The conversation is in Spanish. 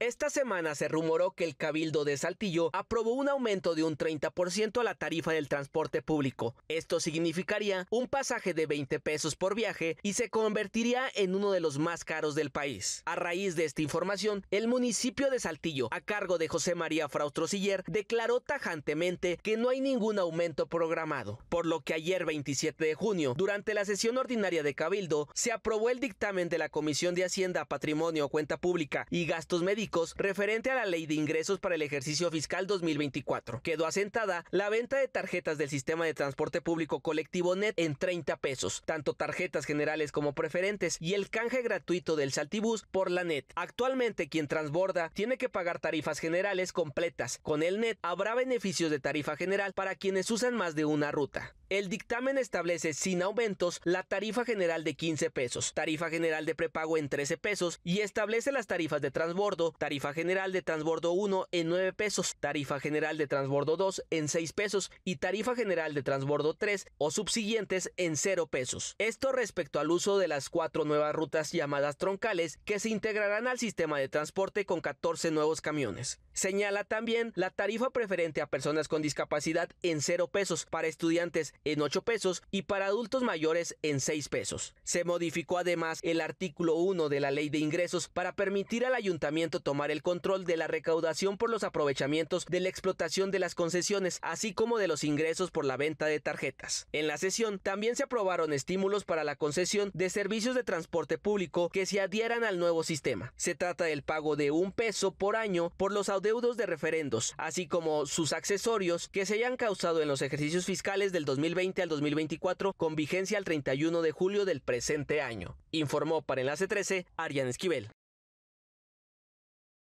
Esta semana se rumoró que el Cabildo de Saltillo aprobó un aumento de un 30% a la tarifa del transporte público. Esto significaría un pasaje de 20 pesos por viaje y se convertiría en uno de los más caros del país. A raíz de esta información, el municipio de Saltillo, a cargo de José María Fraustrosiller, declaró tajantemente que no hay ningún aumento programado, por lo que ayer 27 de junio, durante la sesión ordinaria de Cabildo, se aprobó el dictamen de la Comisión de Hacienda, Patrimonio, Cuenta Pública y Gastos Médicos referente a la Ley de Ingresos para el ejercicio fiscal 2024. Quedó asentada la venta de tarjetas del sistema de transporte público colectivo NET en 30 pesos, tanto tarjetas generales como preferentes, y el canje gratuito del Saltibus por la NET. Actualmente quien transborda tiene que pagar tarifas generales completas. Con el NET habrá beneficios de tarifa general para quienes usan más de una ruta. El dictamen establece sin aumentos la tarifa general de 15 pesos, tarifa general de prepago en 13 pesos y establece las tarifas de transbordo, tarifa general de transbordo 1 en 9 pesos, tarifa general de transbordo 2 en 6 pesos y tarifa general de transbordo 3 o subsiguientes en 0 pesos. Esto respecto al uso de las cuatro nuevas rutas llamadas troncales que se integrarán al sistema de transporte con 14 nuevos camiones. Señala también la tarifa preferente a personas con discapacidad en 0 pesos, para estudiantes en 8 pesos y para adultos mayores en 6 pesos. Se modificó además el artículo 1 de la Ley de Ingresos para permitir al ayuntamiento tomar el control de la recaudación por los aprovechamientos de la explotación de las concesiones, así como de los ingresos por la venta de tarjetas. En la sesión también se aprobaron estímulos para la concesión de servicios de transporte público que se adhieran al nuevo sistema. Se trata del pago de un peso por año por los deudos de referendos, así como sus accesorios que se hayan causado en los ejercicios fiscales del 2020 al 2024 con vigencia al 31 de julio del presente año. Informó para Enlace 13 Ariane Esquivel.